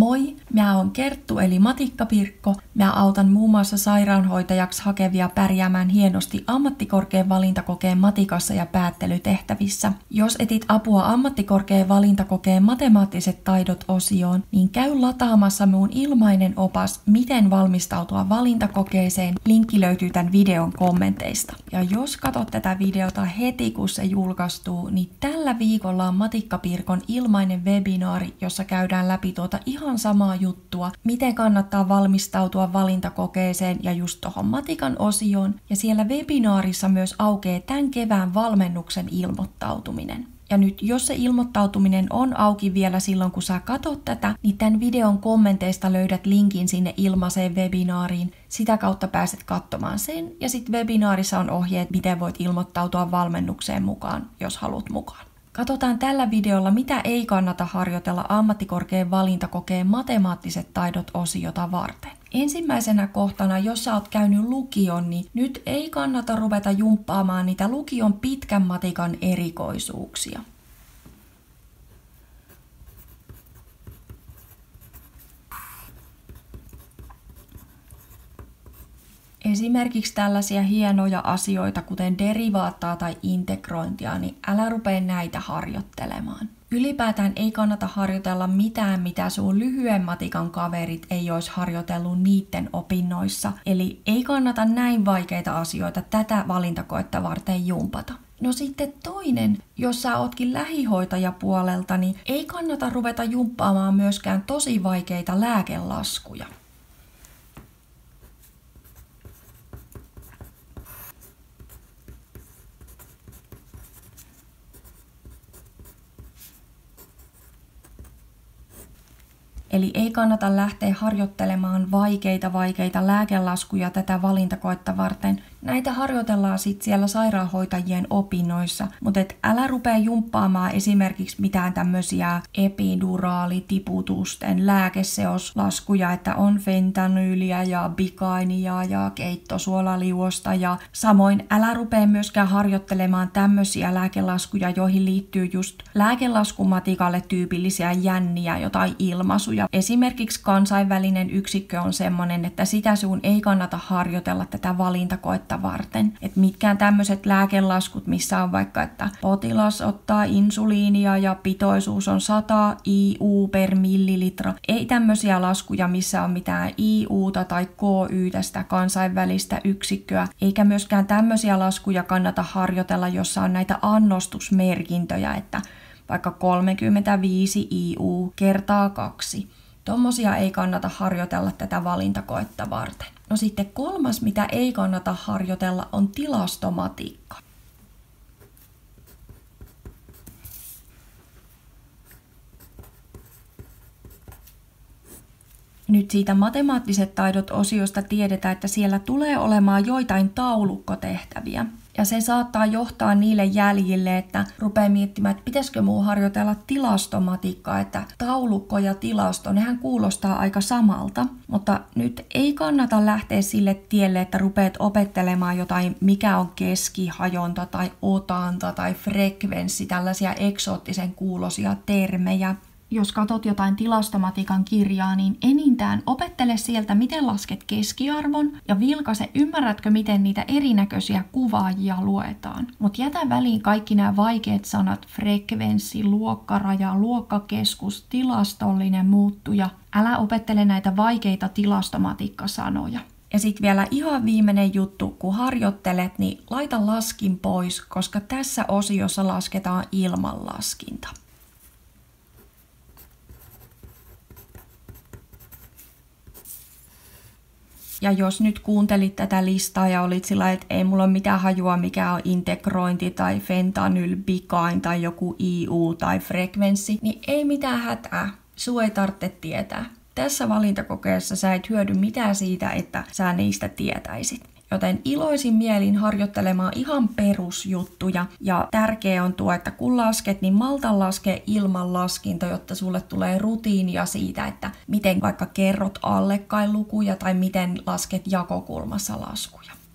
mooi mä oon Kerttu eli Matikka Pirkko. Mä autan muun muassa sairaanhoitajaksi hakevia pärjäämään hienosti ammattikorkean valintakokeen matikassa ja päättelytehtävissä. Jos etit apua ammattikorkean valintakokeen matemaattiset taidot osioon, niin käy lataamassa mun ilmainen opas Miten valmistautua valintakokeeseen. Linkki löytyy tämän videon kommenteista. Ja jos katsot tätä videota heti kun se julkaistuu, niin tällä viikolla on Matikka Pirkon ilmainen webinaari, jossa käydään läpi tuota ihan samaa juttua, miten kannattaa valmistautua valintakokeeseen ja just tuohon matikan osioon. Ja siellä webinaarissa myös aukeaa tämän kevään valmennuksen ilmoittautuminen. Ja nyt jos se ilmoittautuminen on auki vielä silloin, kun sä katot tätä, niin tämän videon kommenteista löydät linkin sinne ilmaiseen webinaariin. Sitä kautta pääset katsomaan sen, ja sitten webinaarissa on ohjeet, miten voit ilmoittautua valmennukseen mukaan, jos haluat mukaan. Katsotaan tällä videolla, mitä ei kannata harjoitella ammattikorkean valintakokeen matemaattiset taidot osiota varten. Ensimmäisenä kohtana, jos sä oot käynyt lukion, niin nyt ei kannata ruveta jumppaamaan niitä lukion pitkän matikan erikoisuuksia. Esimerkiksi tällaisia hienoja asioita, kuten derivaattaa tai integrointia, niin älä rupea näitä harjoittelemaan. Ylipäätään ei kannata harjoitella mitään, mitä sun lyhyen matikan kaverit ei olisi harjoitellut niiden opinnoissa. Eli ei kannata näin vaikeita asioita tätä valintakoetta varten jumpata. No sitten toinen, jos sä ootkin lähihoitajapuolelta, niin ei kannata ruveta jumppaamaan myöskään tosi vaikeita lääkelaskuja. Eli ei kannata lähteä harjoittelemaan vaikeita vaikeita lääkelaskuja tätä valintakoetta varten. Näitä harjoitellaan sitten siellä sairaanhoitajien opinnoissa, mutta et älä rupea jumppaamaan esimerkiksi mitään tämmöisiä epiduraalitiputusten lääkeseoslaskuja, että on fentanyyliä ja bikainia ja keittosuolaliuosta ja samoin älä rupea myöskään harjoittelemaan tämmöisiä lääkelaskuja, joihin liittyy just lääkelaskumatikalle tyypillisiä jänniä, jotain ilmaisuja. Esimerkiksi kansainvälinen yksikkö on sellainen, että sitä sun ei kannata harjoitella tätä valintakoetta varten. Et mitkään tämmöiset lääkelaskut, missä on vaikka, että potilas ottaa insuliinia ja pitoisuus on 100 IU per millilitra. Ei tämmöisiä laskuja, missä on mitään IUta tai KYtä sitä kansainvälistä yksikköä, eikä myöskään tämmöisiä laskuja kannata harjoitella, jossa on näitä annostusmerkintöjä, että vaikka 35 IU kertaa kaksi. Tommosia ei kannata harjoitella tätä valintakoetta varten. No sitten kolmas, mitä ei kannata harjoitella, on tilastomatiikka. Nyt siitä matemaattiset taidot osiosta tiedetään, että siellä tulee olemaan joitain taulukkotehtäviä. Ja se saattaa johtaa niille jäljille, että rupeaa miettimään, että pitäisikö muu harjoitella tilastomatikkaa, että taulukko ja tilasto, nehän kuulostaa aika samalta. Mutta nyt ei kannata lähteä sille tielle, että rupeat opettelemaan jotain, mikä on keskihajonta tai otanta tai frekvenssi, tällaisia eksoottisen kuulosia termejä, jos katot jotain tilastomatikan kirjaa, niin enintään opettele sieltä, miten lasket keskiarvon ja vilkase, ymmärrätkö, miten niitä erinäköisiä kuvaajia luetaan. Mutta jätä väliin kaikki nämä vaikeat sanat, frekvenssi, luokkaraja, luokkakeskus, tilastollinen muuttuja. Älä opettele näitä vaikeita tilastomatiikkasanoja. Ja sitten vielä ihan viimeinen juttu, kun harjoittelet, niin laita laskin pois, koska tässä osiossa lasketaan ilman laskinta. Ja jos nyt kuuntelit tätä listaa ja olit sillä että ei mulla ole mitään hajua, mikä on integrointi tai fentanylbikain tai joku IU tai frekvenssi, niin ei mitään hätää. Sua ei tarvitse tietää. Tässä valintakokeessa sä et hyödy mitään siitä, että sä niistä tietäisit. Joten iloisin mielin harjoittelemaan ihan perusjuttuja. Ja tärkeä on tuo, että kun lasket, niin malta laskee ilman laskinta, jotta sulle tulee rutiinia siitä, että miten vaikka kerrot allekkain lukuja tai miten lasket jakokulmassa laskuja.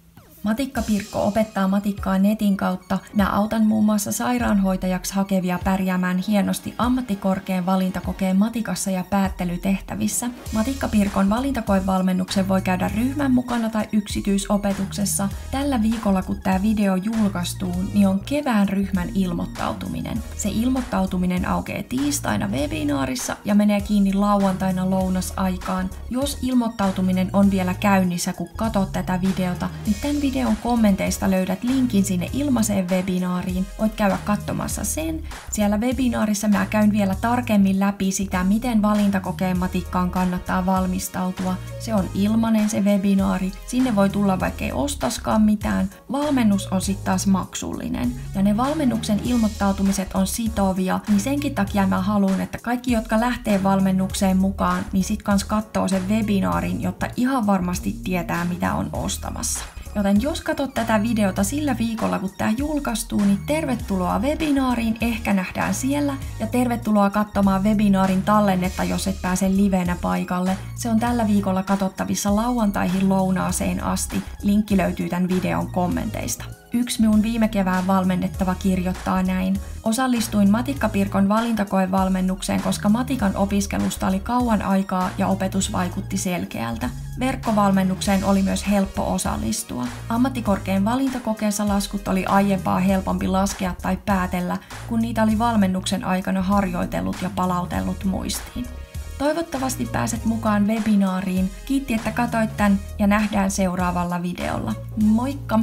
Matikka Pirkko opettaa matikkaa netin kautta. Mä autan muun muassa sairaanhoitajaksi hakevia pärjäämään hienosti ammattikorkean valintakokeen matikassa ja päättelytehtävissä. Matikka Pirkon valintakoevalmennuksen voi käydä ryhmän mukana tai yksityisopetuksessa. Tällä viikolla, kun tämä video julkaistuu, niin on kevään ryhmän ilmoittautuminen. Se ilmoittautuminen aukeaa tiistaina webinaarissa ja menee kiinni lauantaina lounasaikaan. Jos ilmoittautuminen on vielä käynnissä, kun katsot tätä videota, niin tämän videon kommenteista löydät linkin sinne ilmaiseen webinaariin. Voit käydä katsomassa sen. Siellä webinaarissa mä käyn vielä tarkemmin läpi sitä, miten valintakokeen matikkaan kannattaa valmistautua. Se on ilmainen se webinaari. Sinne voi tulla vaikka ei ostaskaan mitään. Valmennus on sitten taas maksullinen. Ja ne valmennuksen ilmoittautumiset on sitovia, niin senkin takia mä haluan, että kaikki, jotka lähtee valmennukseen mukaan, niin sit kans katsoo sen webinaarin, jotta ihan varmasti tietää, mitä on ostamassa. Joten jos katsot tätä videota sillä viikolla, kun tämä julkaistuu, niin tervetuloa webinaariin, ehkä nähdään siellä. Ja tervetuloa katsomaan webinaarin tallennetta, jos et pääse livenä paikalle. Se on tällä viikolla katsottavissa lauantaihin lounaaseen asti. Linkki löytyy tämän videon kommenteista. Yksi minun viime kevään valmennettava kirjoittaa näin. Osallistuin Matikkapirkon valintakoevalmennukseen, koska matikan opiskelusta oli kauan aikaa ja opetus vaikutti selkeältä. Verkkovalmennukseen oli myös helppo osallistua. Ammattikorkean valintakokeessa laskut oli aiempaa helpompi laskea tai päätellä, kun niitä oli valmennuksen aikana harjoitellut ja palautellut muistiin. Toivottavasti pääset mukaan webinaariin. Kiitti, että katsoit tämän ja nähdään seuraavalla videolla. Moikka!